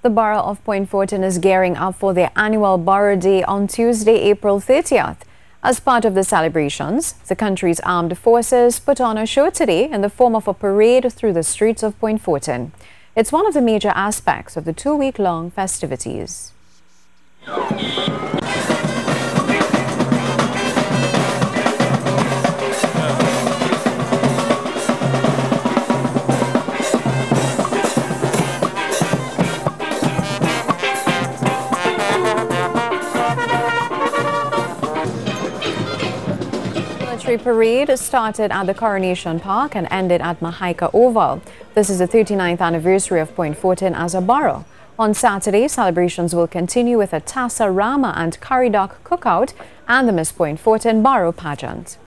The Borough of Point Fortin is gearing up for their annual Borough Day on Tuesday, April 30th. As part of the celebrations, the country's armed forces put on a show today in the form of a parade through the streets of Point Fortin. It's one of the major aspects of the two-week-long festivities. Military parade started at the Coronation Park and ended at Mahaica Oval. This is the 39th anniversary of Point Fortin as a borough. On Saturday, celebrations will continue with a Tassa Rama and Curry Duck cookout and the Miss Point Fortin Borough pageant.